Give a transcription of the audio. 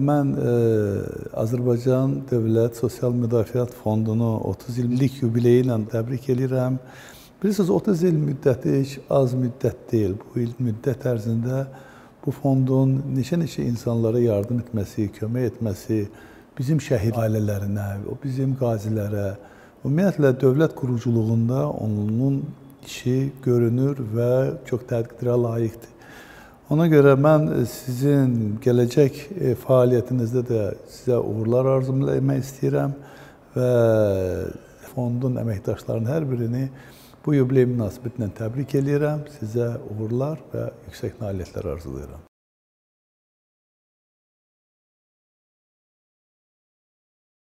Mən e, Azərbaycan Dövlət Sosial Müdafiət Fondunu 30 illik yubileyi ilə təbrik edirəm. Bilirsiniz, 30 il müddəti heç az müddət deyil. Bu il müddət ərzində bu fondun neçə-neçə insanlara yardım etməsi, kömək etməsi, bizim şəhid ailələrinə, o bizim qazilərə, ümumiyyətlə dövlət quruculuğunda onun işi görünür və çox təqdirə layiqdir. Ona görə mən sizin gələcək e, fəaliyyətinizdə də sizə uğurlar arzulaymaq istəyirəm və fondun əməkdaşlarının hər birini bu yubiley münasibətilə təbrik eləyirəm. Sizə uğurlar və yüksək nailiyyətlər arzulayıram.